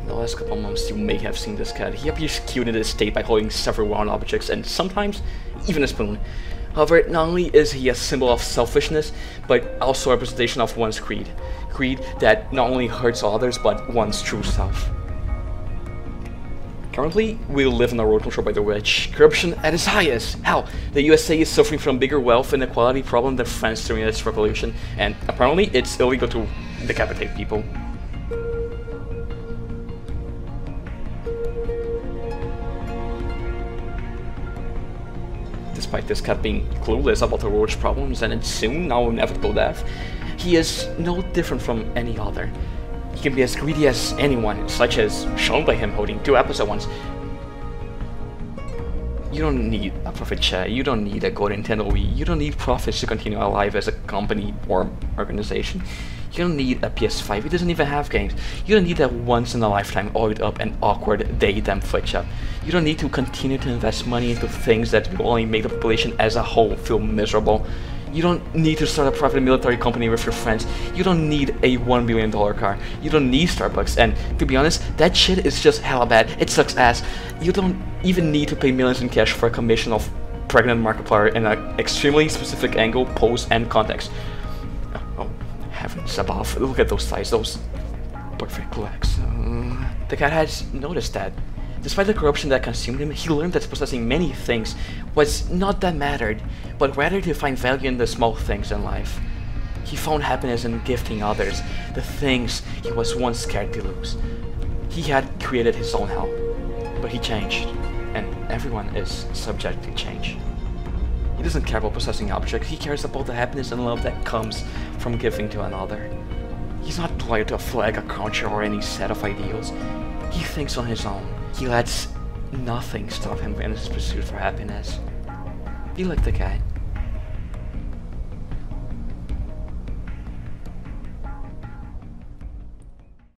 In the last couple months, you may have seen this cat. He appears cute in this state by holding several round objects and sometimes even a spoon. However, not only is he a symbol of selfishness, but also a representation of one's creed. Creed that not only hurts others, but one's true self. Currently, we live in a world controlled by the rich. Corruption at its highest. Hell, the USA is suffering from bigger wealth inequality problem than France during its revolution, and apparently it's illegal to decapitate people. Despite this cat being clueless about the world's problems and its soon now inevitable death, he is no different from any other. He can be as greedy as anyone, such as shown by him holding two at once. You don't need a profit share, you don't need a good Nintendo Wii, you don't need profits to continue alive as a company or organization. You don't need a PS5, it doesn't even have games. You don't need that once in a lifetime oiled up and awkward daytime flitch up. You don't need to continue to invest money into things that will only make the population as a whole feel miserable. You don't need to start a private military company with your friends. You don't need a $1 billion car. You don't need Starbucks. And to be honest, that shit is just hella bad. It sucks ass. You don't even need to pay millions in cash for a commission of pregnant Markiplier in an extremely specific angle, pose, and context. Above. Look at those thighs, those perfect legs. Uh, the cat has noticed that. Despite the corruption that consumed him, he learned that possessing many things was not that mattered, but rather to find value in the small things in life. He found happiness in gifting others the things he was once scared to lose. He had created his own hell, but he changed, and everyone is subject to change. He doesn't care about possessing objects, he cares about the happiness and love that comes from giving to another. He's not loyal to a flag, a culture, or any set of ideals. He thinks on his own. He lets nothing stop him in his pursuit for happiness. Be like the cat.